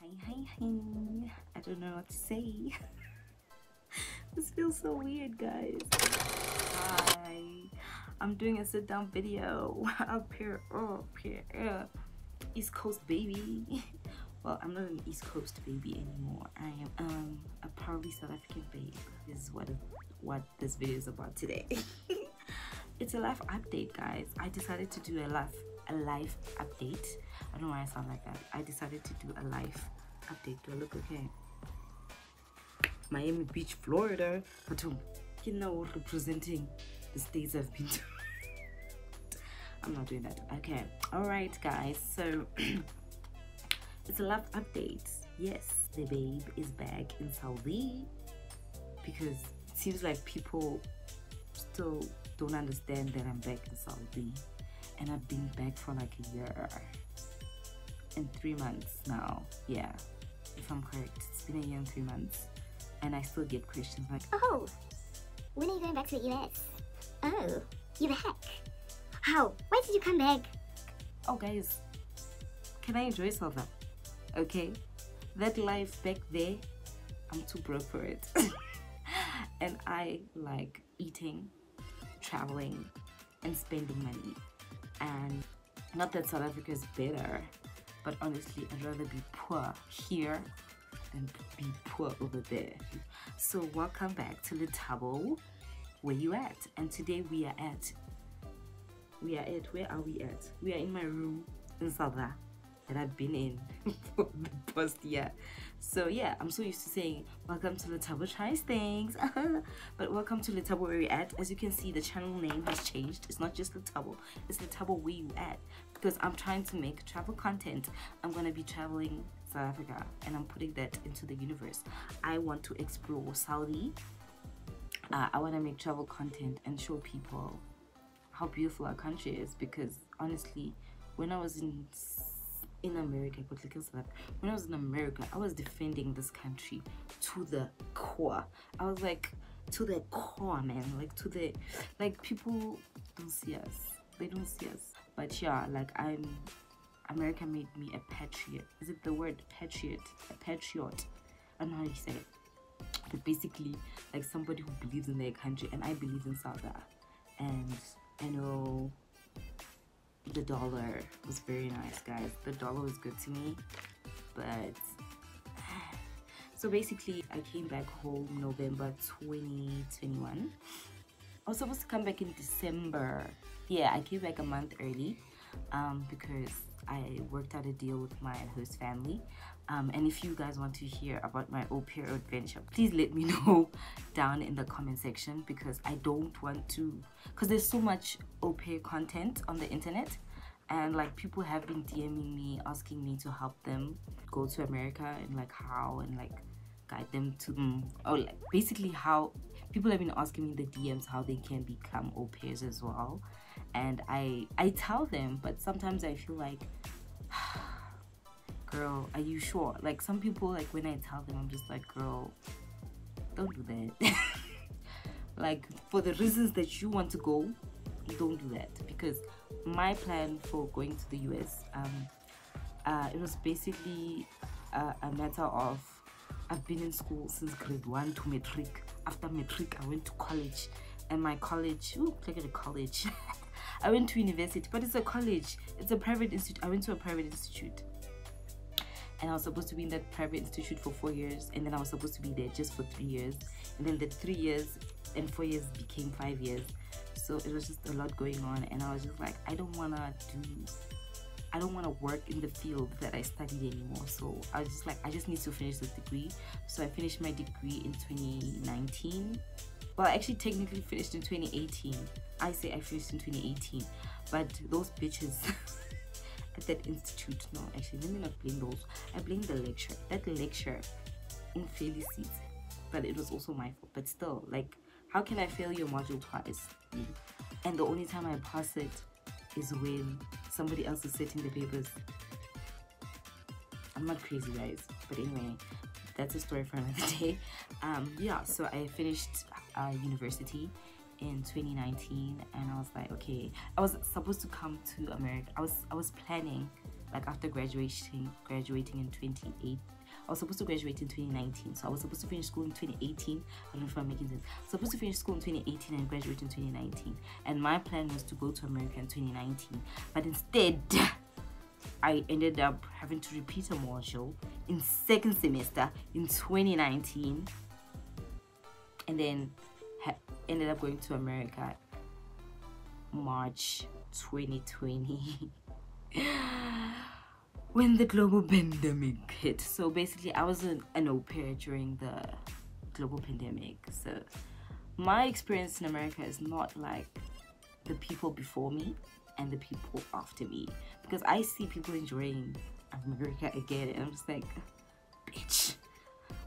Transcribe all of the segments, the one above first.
Hi, hi, hi. I don't know what to say. this feels so weird, guys. Hi. I'm doing a sit down video up here, up here, East Coast baby. well, I'm not an East Coast baby anymore. I am um, a proudly South African babe. This is what what this video is about today. it's a life update, guys. I decided to do a life a life update. I don't know why I sound like that. I decided to do a life update. Do I look okay? Miami Beach, Florida. Um, you know, what? representing the states I've been to. I'm not doing that. Okay. Alright, guys. So, it's a life update. Yes, the babe is back in Saudi because it seems like people still don't understand that I'm back in Saudi and I've been back for like a year three months now. Yeah, if I'm correct, it's been a year and three months, and I still get questions like, Oh, when are you going back to the US? Oh, you're back. How? Why did you come back? "Oh, guys, can I enjoy South Africa? Okay, that life back there, I'm too broke for it, and I like eating, traveling, and spending money, and not that South Africa is better." But honestly, I'd rather be poor here than be poor over there. So welcome back to Lethabo. Where you at? And today we are at we are at where are we at? We are in my room in Sada that I've been in for the past year. So yeah, I'm so used to saying welcome to Lethabo tries things. but welcome to Lethabo where we're at. As you can see, the channel name has changed. It's not just Lethabo, it's Lethabo where you at. Because I'm trying to make travel content. I'm gonna be traveling South Africa and I'm putting that into the universe. I want to explore Saudi. Uh, I want to make travel content and show people how beautiful our country is because honestly, when I was in in America, when I was in America, I was defending this country to the core. I was like to the core, man. Like to the like people don't see us. They don't see us. But yeah, like I'm America made me a patriot. Is it the word patriot? A patriot. I don't know how you say it. But basically, like somebody who believes in their country, and I believe in South Africa. And I know the dollar was very nice, guys. The dollar was good to me, but so basically, I came back home November 2021. I was supposed to come back in December. Yeah, I came back a month early um, because I worked out a deal with my host family. Um, and if you guys want to hear about my au pair adventure, please let me know down in the comment section because I don't want to, because there's so much au pair content on the internet. And like people have been DMing me, asking me to help them go to America and like how and like guide them to or like basically how people have been asking me the DMs how they can become au pairs as well. And I I tell them but sometimes I feel like girl are you sure? Like some people like when I tell them I'm just like girl don't do that. Like for the reasons that you want to go don't do that. Because my plan for going to the US um uh, it was basically uh, a matter of I've been in school since grade one to matric. After matric, I went to college, and my college, ooh, look at the college. I went to university, but it's a college. It's a private institute. I went to a private institute, and I was supposed to be in that private institute for four years, and then I was supposed to be there just for three years, and then the three years and four years became five years. So it was just a lot going on, and I was just like, I don't wanna do I don't want to work in the field that I studied anymore. So I was just like, I just need to finish this degree. So I finished my degree in 2019. Well, I actually technically finished in 2018. I say I finished in 2018, but those bitches at that institute, no, actually, let me not blame those. I blame the lecture. That lecture in fairly seats, but it was also my fault. But still, like, how can I fail your module twice? And the only time I pass it is when somebody else is setting the papers. I'm not crazy, guys, but anyway, that's a story for another day. Um, yeah, so I finished uh, university in 2019, and I was like, okay, I was supposed to come to America. I was I was planning like after graduating graduating in 28 I was supposed to graduate in 2019, so I was supposed to finish school in 2018. I don't know if I'm making sense. Supposed to finish school in 2018 and graduate in 2019. And my plan was to go to America in 2019, but instead, I ended up having to repeat a module in second semester in 2019, and then ended up going to America March 2020. when the global pandemic hit. So basically, I was an, an au pair during the global pandemic. So my experience in America is not like the people before me and the people after me because I see people enjoying America again, and I'm just like, bitch,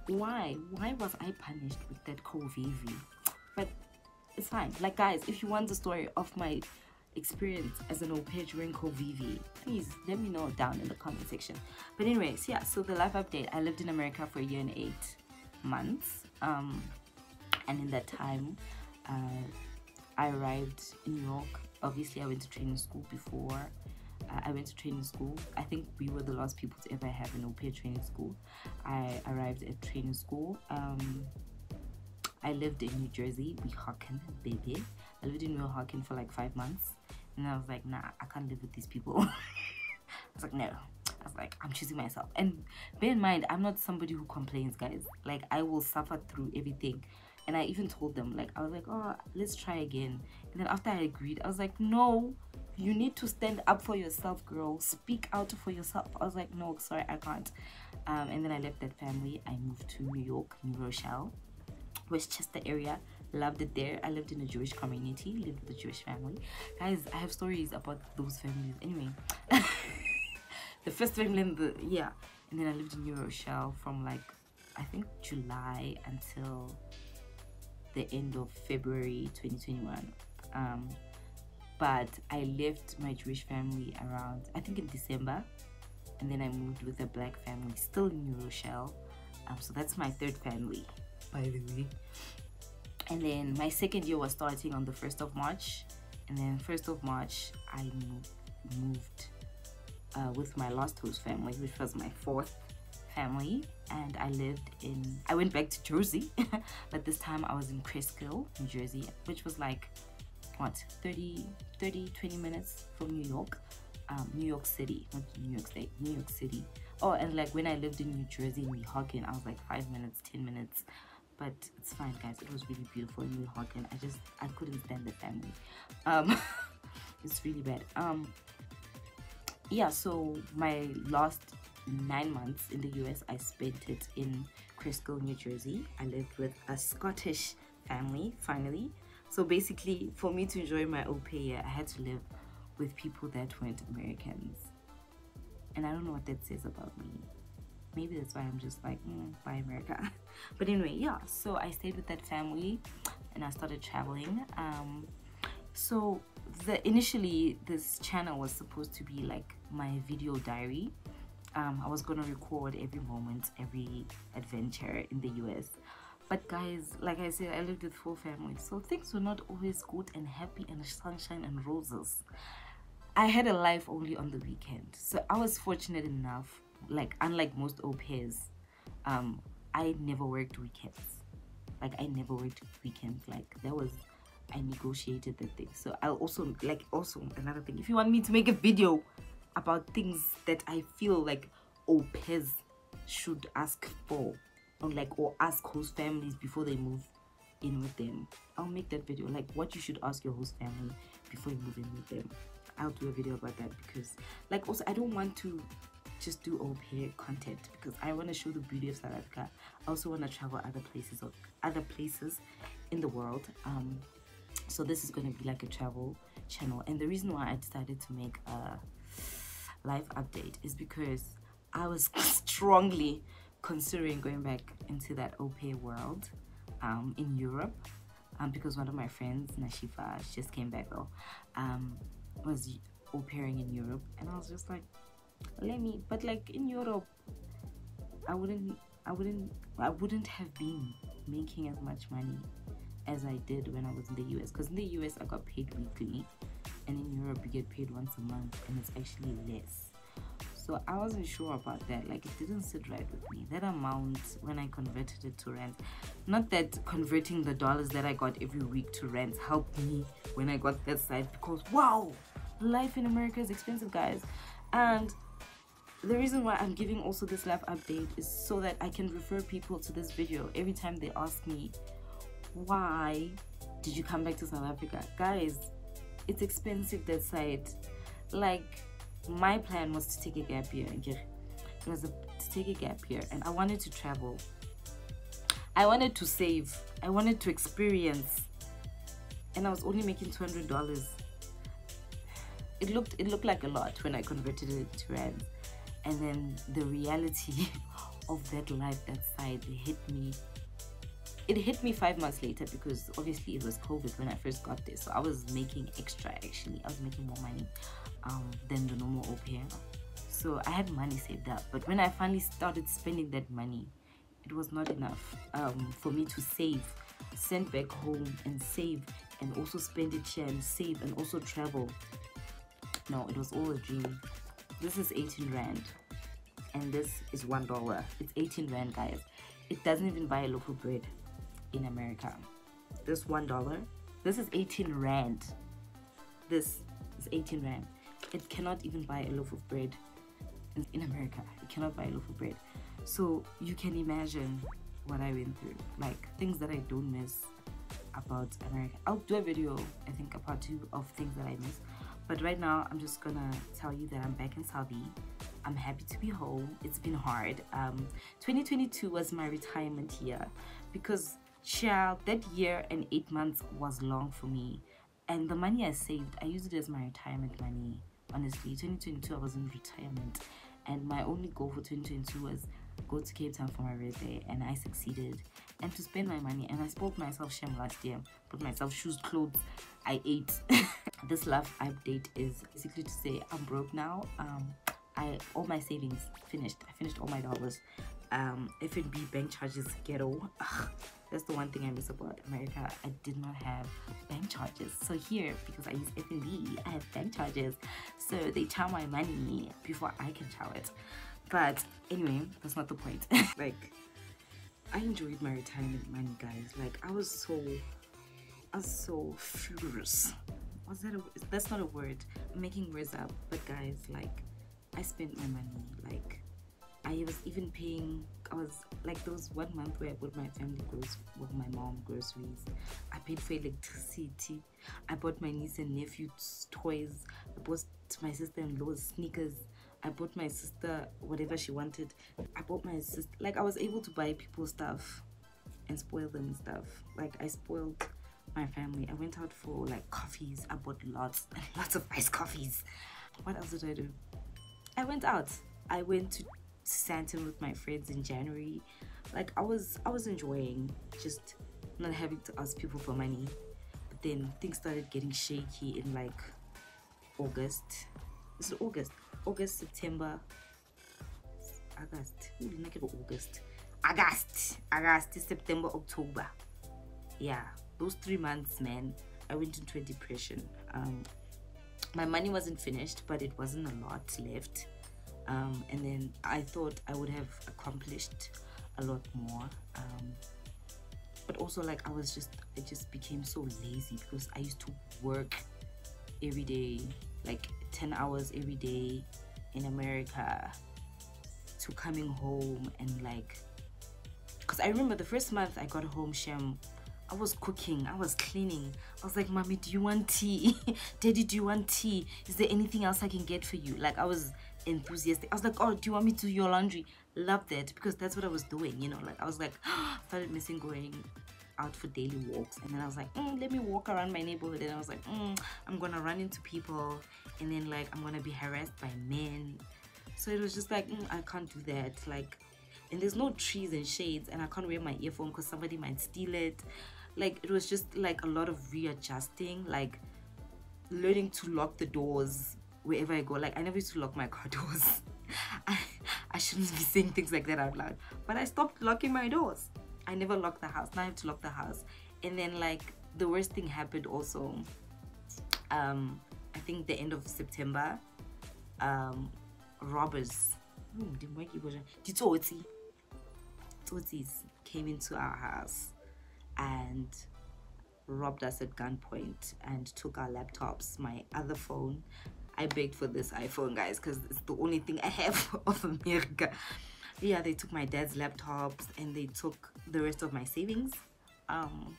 why? Why was I punished with that COVID? But it's fine. Like, guys, if you want the story of my experience as an au pair during COVID, please let me know down in the comment section. But anyways, yeah, so the life update. I lived in America for a year and eight months. Um, and in that time, uh, I arrived in New York. Obviously, I went to training school before. Uh, I went to training school. I think we were the last people to ever have an au pair training school. I arrived at training school. Um, I lived in New Jersey, We Weehawken, baby. I lived in Weehawken for like five months. And I was like, nah, I can't live with these people. I was like, no. I was like, I'm choosing myself. And bear in mind, I'm not somebody who complains, guys. Like, I will suffer through everything. And I even told them, like, I was like, oh, let's try again. And then after I agreed, I was like, no, you need to stand up for yourself, girl. Speak out for yourself. I was like, no, sorry, I can't. Um, and then I left that family. I moved to New York, New Rochelle, Westchester area loved it there. I lived in a jewish community lived with a jewish family. Guys i have stories about those families. Anyway the first family in the yeah. And then i lived in new rochelle from like i think july until the end of february 2021 um but i left my jewish family around i think in december. And then i moved with a black family still in new rochelle. Um, so that's my third family by the way and then my second year was starting on the 1st of March. And then 1st of March I moved uh, with my last host family which was my fourth family. And I lived in I went back to Jersey but this time I was in Cresskill New Jersey which was like what 30 30 20 minutes from New York. Um, New York City not New York State New York City. Oh and like when I lived in New Jersey in Weehawken I was like five minutes ten minutes but it's fine guys. It was really beautiful in Weehawken I just I couldn't stand the family. Um it's really bad. Um yeah so my last nine months in the US I spent it in Cresskill New Jersey. I lived with a Scottish family finally. So basically for me to enjoy my au pair I had to live with people that weren't Americans. And I don't know what that says about me maybe that's why i'm just like mm, bye america. But anyway yeah so i stayed with that family and i started traveling um so the initially this channel was supposed to be like my video diary. Um i was gonna record every moment every adventure in the us but guys like i said i lived with four families so things were not always good and happy and sunshine and roses. I had a life only on the weekend so i was fortunate enough like unlike most au pairs um i never worked weekends. Like i never worked weekends. Like that was i negotiated the thing. So i'll also like also another thing. If you want me to make a video about things that i feel like au pairs should ask for or like or ask host families before they move in with them i'll make that video. Like what you should ask your host family before you move in with them. I'll do a video about that because like also i don't want to just do pair content because I want to show the beauty of South Africa. I also want to travel other places of other places in the world. Um, so this is going to be like a travel channel. And the reason why I decided to make a live update is because I was strongly considering going back into that au pair world um, in Europe um, because one of my friends, Nashifa, just came back though, um, was au pairing in Europe, and I was just like, let me but like in europe i wouldn't i wouldn't i wouldn't have been making as much money as i did when i was in the us because in the us i got paid weekly and in europe you get paid once a month and it's actually less So I wasn't sure about that. Like it didn't sit right with me. That amount when I converted it to rent. Not that converting the dollars that I got every week to rent helped me when I got that side because wow, life in America is expensive, guys. And the reason why I'm giving also this life update is so that I can refer people to this video every time they ask me why did you come back to South Africa? Guys, it's expensive that side. Like my plan was to take a gap year. It was a, to take a gap year and I wanted to travel. I wanted to save. I wanted to experience. And I was only making $200. It looked it looked like a lot when I converted it to rand. And then the reality of that life that side hit me it hit me five months later because obviously it was COVID when I first got there. So I was making extra actually. I was making more money um, than the normal au pair. So I had money saved up. But when I finally started spending that money, it was not enough um, for me to save, send back home and save and also spend it here and save and also travel. No, it was all a dream. This is 18 Rand and this is one dollar. It's 18 Rand guys. It doesn't even buy a loaf of bread in America. This one dollar, this is 18 rand. This is 18 rand. It cannot even buy a loaf of bread in America. It cannot buy a loaf of bread. So you can imagine what I went through, like things that I don't miss about America. I'll do a video, I think, a part two of things that I miss. But right now, I'm just gonna tell you that I'm back in Saudi. I'm happy to be home. It's been hard. Um, 2022 was my retirement year because Child, that year and eight months was long for me. And the money I saved, I used it as my retirement money. Honestly, 2022, I was in retirement. And my only goal for 2022 was go to Cape Town for my birthday. And I succeeded. And to spend my money. And I spoke myself shame last year. Put myself shoes, clothes. I ate. this love update is basically to say I'm broke now. Um, I all my savings finished. I finished all my dollars. Um, FNB bank charges ghetto. Ugh that's the one thing I miss about America. I did not have bank charges. So here, because I use FNB, I have bank charges. So they chow my money before I can chow it. But anyway, that's not the point. like, I enjoyed my retirement money, guys. Like, I was so, I was so furious. Was that a, that's not a word. I'm making words up. But guys, like, I spent my money. Like, I was even paying I was like those one month where I bought my family groceries with my mom groceries. I paid for electricity. I bought my niece and nephew's toys. I bought my sister-in-law's sneakers. I bought my sister whatever she wanted. I bought my sister like I was able to buy people stuff and spoil them stuff. Like I spoiled my family. I went out for like coffees. I bought lots and lots of iced coffees. What else did I do? I went out. I went to Sandton with my friends in January. Like I was I was enjoying just not having to ask people for money. But then things started getting shaky in like August. Is it August? August, September, August. August. August. August, September, October. Yeah, those three months, man, I went into a depression. Um, my money wasn't finished, but it wasn't a lot left um, and then I thought I would have accomplished a lot more um, but also like I was just I just became so lazy because I used to work every day like 10 hours every day in America to coming home and like because I remember the first month I got home Shem I was cooking, I was cleaning. I was like, Mommy, do you want tea? Daddy, do you want tea? Is there anything else I can get for you? Like, I was enthusiastic. I was like, oh, do you want me to do your laundry? Love that because that's what I was doing, you know. Like I was like, started missing going out for daily walks, and then I was like, mm, let me walk around my neighborhood, and I was like, mm, I'm gonna run into people, and then like I'm gonna be harassed by men. So it was just like, mm, I can't do that. Like, and there's no trees and shades, and I can't wear my earphone because somebody might steal it. Like it was just like a lot of readjusting, like learning to lock the doors wherever I go. Like I never used to lock my car doors. I, I shouldn't be saying things like that out loud. But I stopped locking my doors. I never locked the house. Now I have to lock the house. And then like the worst thing happened also. Um, I think the end of September. Um, robbers hmm, came into our house and robbed us at gunpoint and took our laptops my other phone i begged for this iphone guys because it's the only thing i have of america yeah they took my dad's laptops and they took the rest of my savings. Um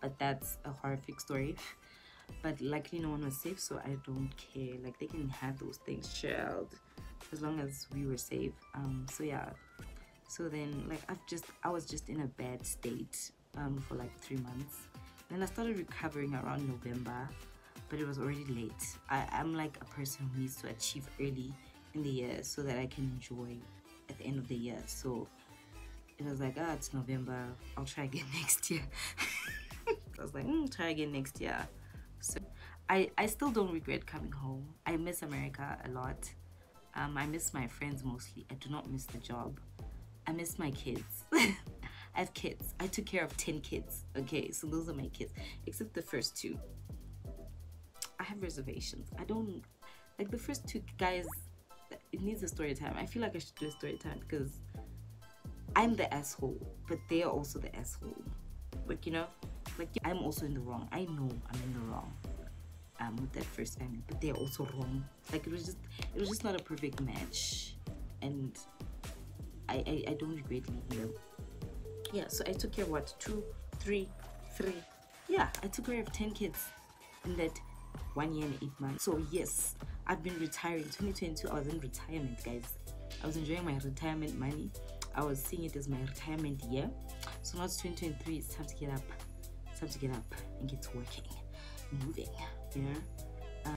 but that's a horrific story. But luckily no one was safe so i don't care. Like they can have those things child as long as we were safe. Um so yeah. So then like i've just i was just in a bad state um for like three months. Then i started recovering around november but it was already late. I, i'm like a person who needs to achieve early in the year so that i can enjoy at the end of the year so it was like ah it's november i'll try again next year i was like mm, try again next year so I, I still don't regret coming home. I miss America a lot. Um, I miss my friends mostly. I do not miss the job. I miss my kids. I have kids. I took care of 10 kids. Okay, so those are my kids, except the first two. I have reservations. I don't like the first two guys. It needs a story time. I feel like I should do a story time because I'm the asshole, but they are also the asshole. Like, you know, like I'm also in the wrong. I know I'm in the wrong um, with that first family, but they're also wrong. Like it was just, it was just not a perfect match, and I, I, I don't regret leaving them. Yeah, so I took care of what two, three, three. Yeah, I took care of ten kids in that one year and eight months. So yes, I've been retiring. 2022, I was in retirement, guys. I was enjoying my retirement money. I was seeing it as my retirement year. So now it's 2023. It's time to get up. It's time to get up and get to working, moving you know uh,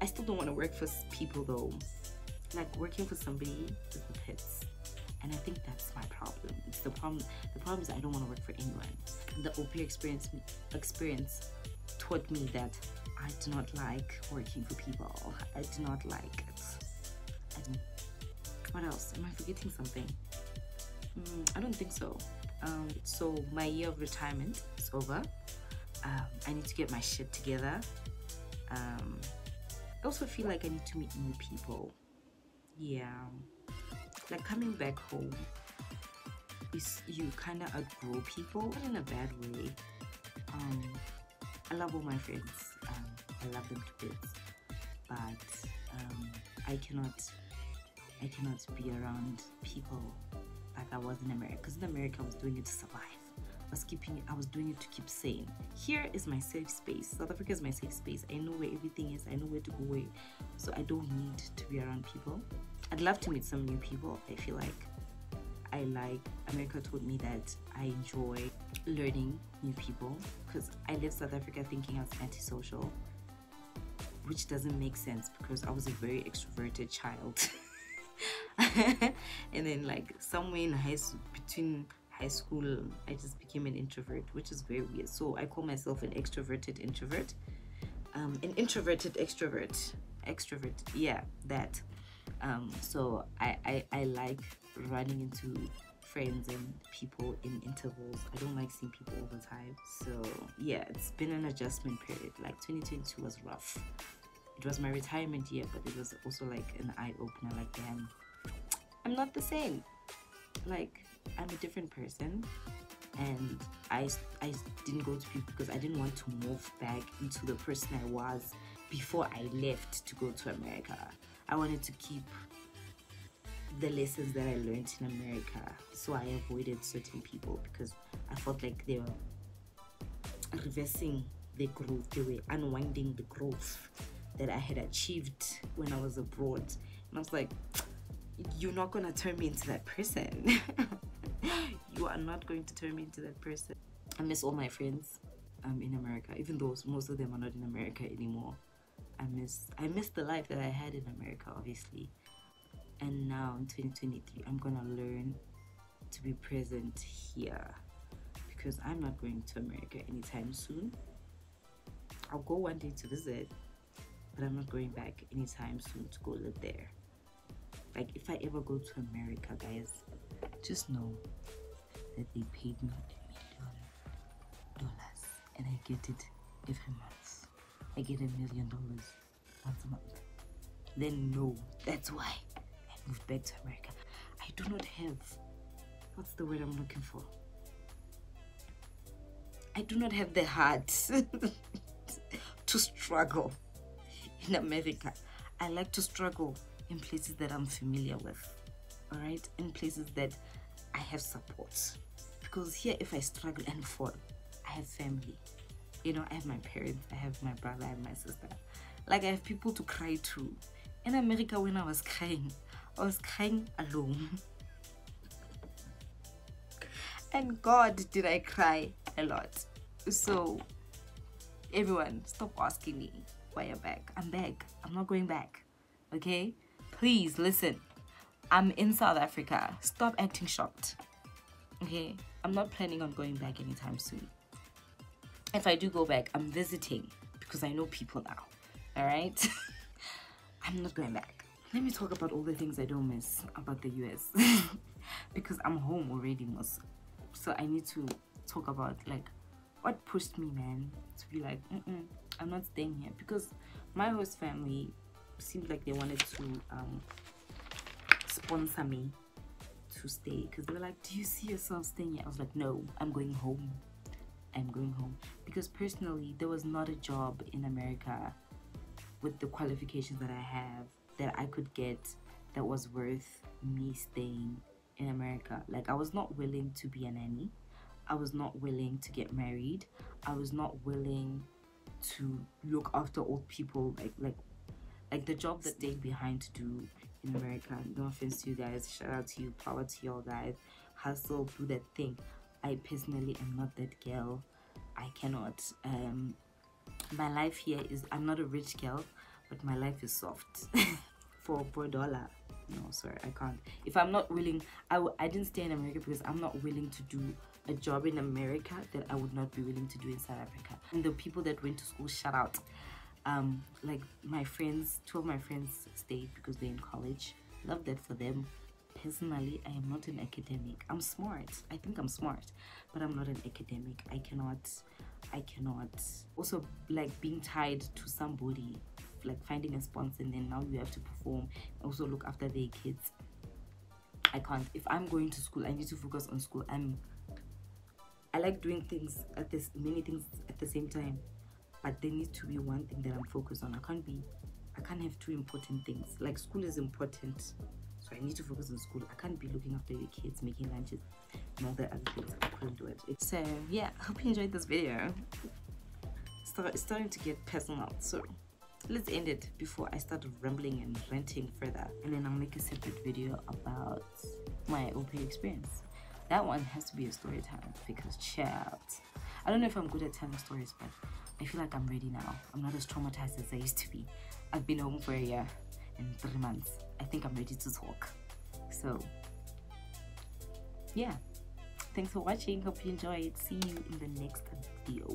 i still don't want to work for people though like working for somebody with the pits and i think that's my problem it's the problem the problem is i don't want to work for anyone the op experience experience taught me that i do not like working for people. I do not like it. What else? Am i forgetting something? Mm, i don't think so. Um, so my year of retirement is over. Um, I need to get my shit together. Um, I also feel like I need to meet new people. Yeah, like coming back home is you kind of outgrow people but in a bad way. Um, I love all my friends. I love them to bits, but um, I cannot, I cannot be around people like I was in America. Because in America, I was doing it to survive I was keeping I was doing it to keep sane. Here is my safe space. South Africa is my safe space. I know where everything is. I know where to go away. So I don't need to be around people. I'd love to meet some new people. I feel like I like America taught me that I enjoy learning new people because I left South Africa thinking I was antisocial, which doesn't make sense because I was a very extroverted child. and then like somewhere in high school between high school i just became an introvert which is very weird. So i call myself an extroverted introvert. Um, an introverted extrovert. Extrovert yeah that. Um, so I, I i like running into friends and people in intervals. I don't like seeing people all the time. So yeah it's been an adjustment period. Like 2022 was rough it was my retirement year but it was also like an eye-opener like damn i'm not the same like I'm a different person and I, I didn't go to people because I didn't want to move back into the person I was before I left to go to America. I wanted to keep the lessons that I learned in America. So I avoided certain people because I felt like they were reversing the growth, they were unwinding the growth that I had achieved when I was abroad. And I was like, you're not gonna turn me into that person. you are not going to turn me into that person. I miss all my friends um, in America, even though most of them are not in America anymore. I miss I miss the life that I had in America, obviously. And now in 2023, I'm gonna learn to be present here because I'm not going to America anytime soon. I'll go one day to visit, but I'm not going back anytime soon to go live there. Like if I ever go to America, guys, just know that they paid me a million dollars and I get it every month. I get a million dollars once a month. then no, that's why I moved back to America. I do not have, what's the word I'm looking for? I do not have the heart to struggle in America. I like to struggle in places that I'm familiar with, all right? In places that I have support. Because here, if I struggle and fall, I have family. You know, I have my parents, I have my brother, I have my sister. Like, I have people to cry to. In America, when I was crying, I was crying alone. and God, did I cry a lot. So, everyone, stop asking me you're back. I'm back. I'm not going back. Okay? Please listen. I'm in South Africa. Stop acting shocked. Okay? I'm not planning on going back anytime soon. If I do go back, I'm visiting because I know people now. Alright? I'm not going back. Let me talk about all the things I don't miss about the US. because I'm home already, most. So I need to talk about like what pushed me, man, to be like, mm -mm, I'm not staying here because my host family seemed like they wanted to um, sponsor me to stay because they were like, Do you see yourself staying here? I was like, No, I'm going home. I'm going home because personally, there was not a job in America with the qualifications that I have that I could get that was worth me staying in America. Like, I was not willing to be a nanny. I was not willing to get married. I was not willing to look after old people like like like the job that stayed behind to do in America. No offense to you guys, shout out to you, power to you guys. Hustle, do that thing. I personally am not that girl. I cannot. Um, my life here is I'm not a rich girl, but my life is soft. for a dollar, no, sorry, I can't. If I'm not willing, I w- I didn't stay in America because I'm not willing to do a job in America that I would not be willing to do in South Africa. And the people that went to school, shout out. Um, like my friends, two of my friends stayed because they're in college. Love that for them. Personally, I am not an academic. I'm smart. I think I'm smart, but I'm not an academic. I cannot, I cannot. Also, like being tied to somebody, like finding a sponsor, and then now you have to perform, also look after their kids. I can't. If I'm going to school, I need to focus on school. I'm I like doing things at this many things at the same time, but there needs to be one thing that I'm focused on. I can't be, I can't have two important things. Like school is important, so I need to focus on school. I can't be looking after your kids, making lunches, and all the other things. I couldn't do it. So yeah, hope you enjoyed this video. It's starting to get personal, so let's end it before I start rambling and ranting further, and then I'll make a separate video about my OP experience that one has to be a story time because child i don't know if i'm good at telling stories but i feel like i'm ready now. I'm not as traumatized as i used to be. I've been home for a year and three months. I think i'm ready to talk. So yeah. Thanks for watching. Hope you enjoyed. See you in the next video